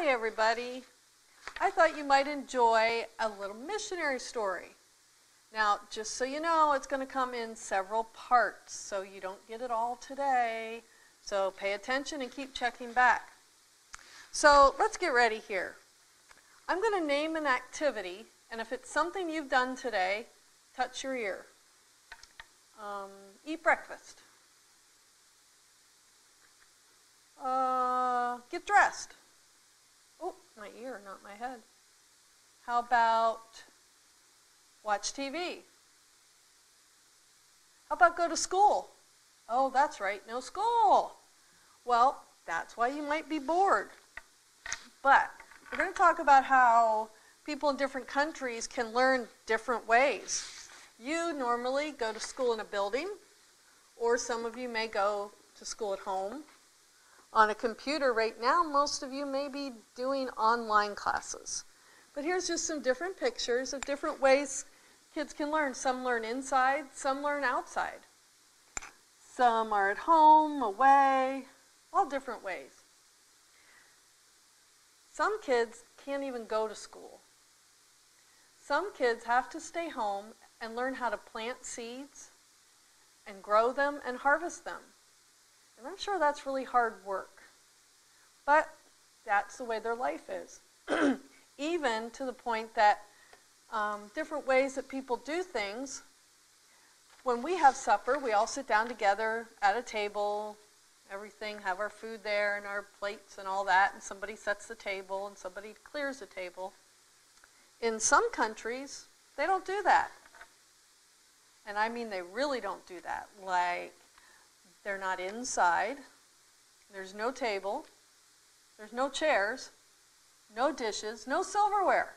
Hi, everybody. I thought you might enjoy a little missionary story. Now, just so you know, it's going to come in several parts, so you don't get it all today. So pay attention and keep checking back. So let's get ready here. I'm going to name an activity, and if it's something you've done today, touch your ear. Um, eat breakfast. Uh, get dressed. My ear, not my head. How about watch TV? How about go to school? Oh, that's right, no school. Well, that's why you might be bored. But we're going to talk about how people in different countries can learn different ways. You normally go to school in a building, or some of you may go to school at home. On a computer right now, most of you may be doing online classes. But here's just some different pictures of different ways kids can learn. Some learn inside, some learn outside. Some are at home, away, all different ways. Some kids can't even go to school. Some kids have to stay home and learn how to plant seeds and grow them and harvest them. And I'm sure that's really hard work. But that's the way their life is. Even to the point that um, different ways that people do things. When we have supper, we all sit down together at a table, everything, have our food there and our plates and all that, and somebody sets the table and somebody clears the table. In some countries, they don't do that. And I mean, they really don't do that. Like, they're not inside, there's no table, there's no chairs, no dishes, no silverware.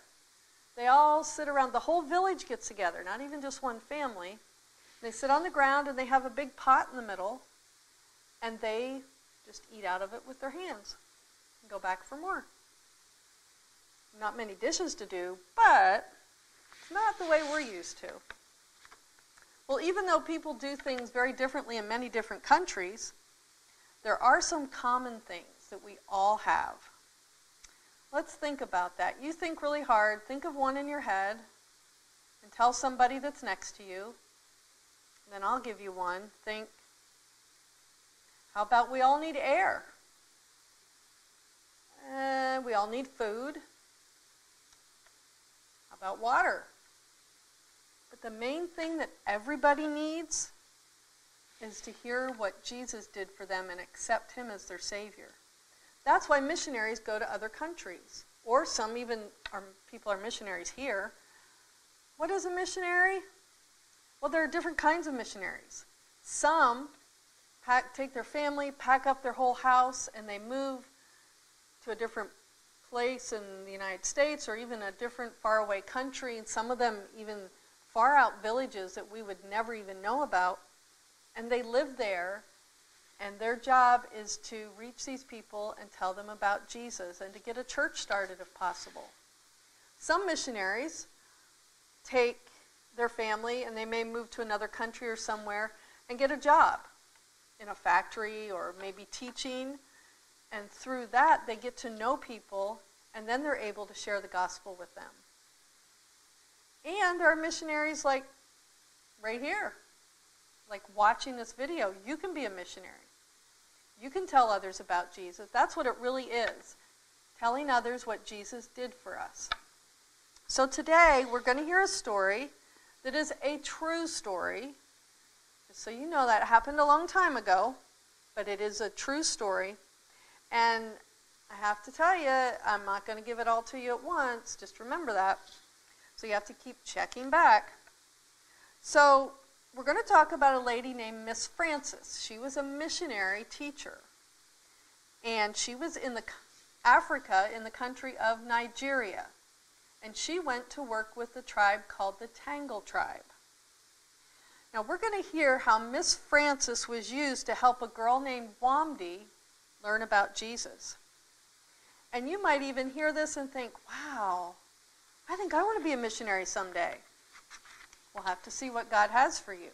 They all sit around, the whole village gets together, not even just one family. They sit on the ground and they have a big pot in the middle, and they just eat out of it with their hands and go back for more. Not many dishes to do, but it's not the way we're used to. Well, even though people do things very differently in many different countries, there are some common things that we all have. Let's think about that. You think really hard, think of one in your head, and tell somebody that's next to you. Then I'll give you one. Think, how about we all need air? Uh, we all need food. How about water? But the main thing that everybody needs is to hear what Jesus did for them and accept him as their Savior. That's why missionaries go to other countries, or some even are, people are missionaries here. What is a missionary? Well, there are different kinds of missionaries. Some pack, take their family, pack up their whole house, and they move to a different place in the United States or even a different faraway country, and some of them even far out villages that we would never even know about. And they live there and their job is to reach these people and tell them about Jesus and to get a church started if possible. Some missionaries take their family and they may move to another country or somewhere and get a job in a factory or maybe teaching. And through that, they get to know people and then they're able to share the gospel with them. And there are missionaries like right here, like watching this video. You can be a missionary. You can tell others about Jesus. That's what it really is telling others what Jesus did for us. So today we're going to hear a story that is a true story. So you know that happened a long time ago, but it is a true story. And I have to tell you, I'm not going to give it all to you at once. Just remember that. So you have to keep checking back. So we're going to talk about a lady named Miss Francis. She was a missionary teacher. And she was in the Africa in the country of Nigeria. And she went to work with the tribe called the Tangale tribe. Now we're going to hear how Miss Francis was used to help a girl named Wamdi learn about Jesus. And you might even hear this and think, wow, think I want to be a missionary someday. We'll have to see what God has for you.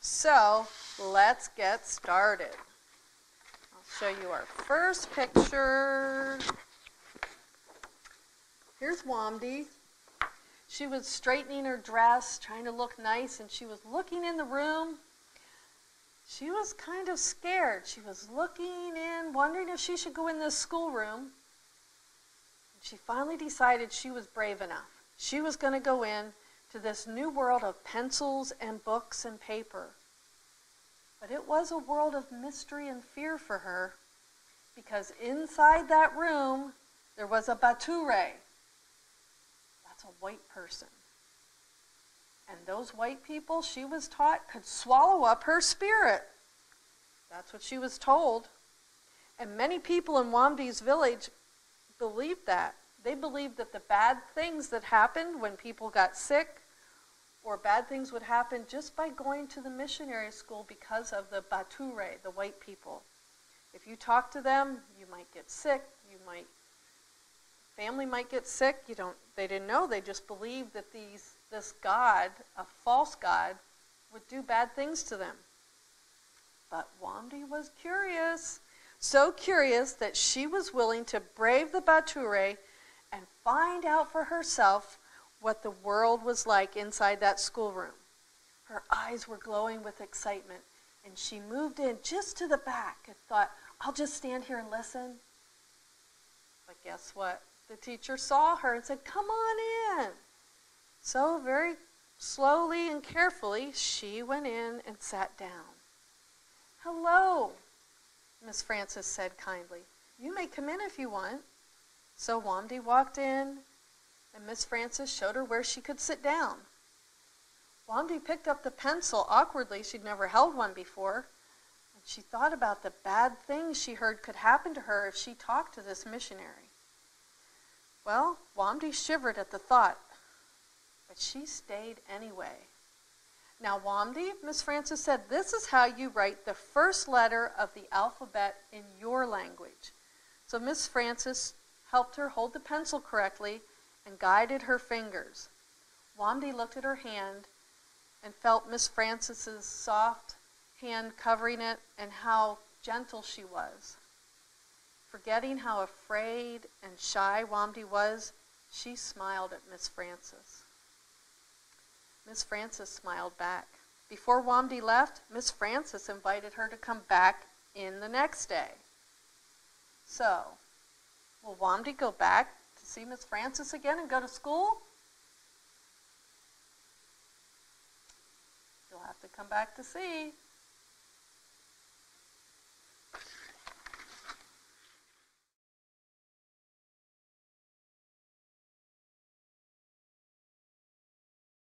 So let's get started. I'll show you our first picture. here's Wamdi. She was straightening her dress, trying to look nice, and she was looking in the room. She was kind of scared. She was looking in, wondering if she should go in this schoolroom. She finally decided she was brave enough. She was going to go in to this new world of pencils and books and paper. But it was a world of mystery and fear for her because inside that room there was a bature. That's a white person. And those white people, she was taught, could swallow up her spirit. That's what she was told. And many people in Wamdi's village believed that. They believed that the bad things that happened when people got sick or bad things would happen just by going to the missionary school because of the Bature, the white people. If you talk to them, you might get sick, you might family might get sick. You don't they didn't know, they just believed that these this God, a false God, would do bad things to them. But Wamdi was curious, so curious that she was willing to brave the Bature and find out for herself what the world was like inside that schoolroom. Her eyes were glowing with excitement, and she moved in just to the back and thought, I'll just stand here and listen. But guess what? The teacher saw her and said, Come on in. So, very slowly and carefully, she went in and sat down. Hello, Miss Francis said kindly. You may come in if you want. So Wamdi walked in, and Miss Francis showed her where she could sit down. Wamdi picked up the pencil awkwardly. She'd never held one before. And she thought about the bad things she heard could happen to her if she talked to this missionary. Well, Wamdi shivered at the thought, but she stayed anyway. Now, Wamdi, Miss Francis said, this is how you write the first letter of the alphabet in your language. So Miss Francis helped her hold the pencil correctly and guided her fingers. Wamdi looked at her hand and felt Miss Francis's soft hand covering it and how gentle she was. Forgetting how afraid and shy Wamdi was, she smiled at Miss Francis. Miss Francis smiled back. Before Wamdi left, Miss Francis invited her to come back in the next day. So, will Wamdi go back to see Miss Francis again and go to school? You'll have to come back to see.